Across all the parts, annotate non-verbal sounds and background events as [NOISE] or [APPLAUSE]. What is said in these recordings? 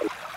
you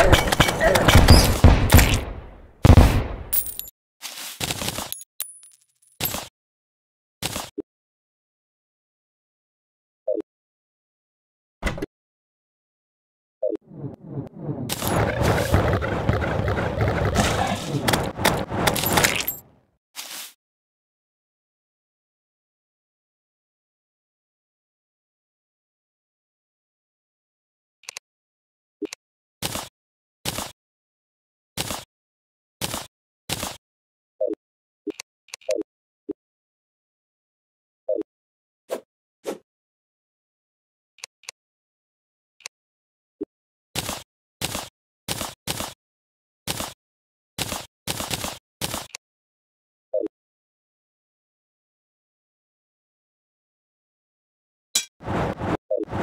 Thank you.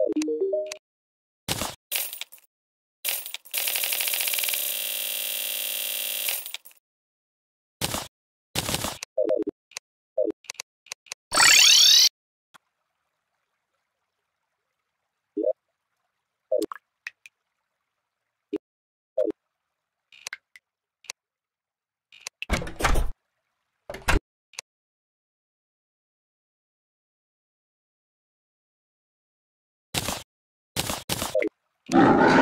Thank you. Thank [LAUGHS] you.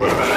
Spider-Man.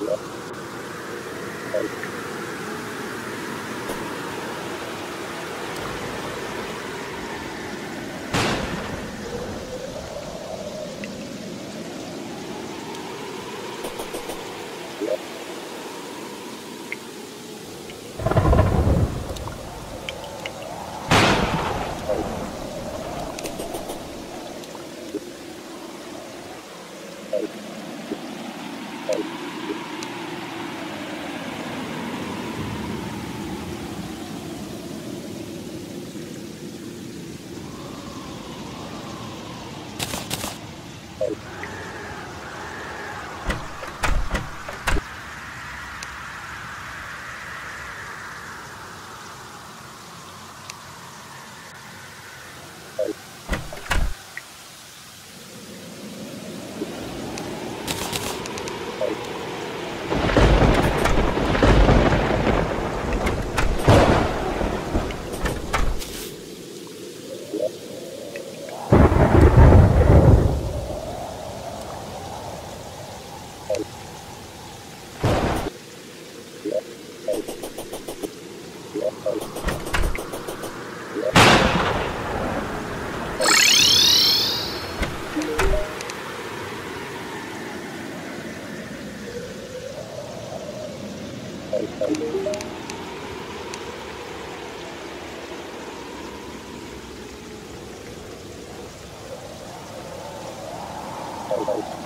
Gracias.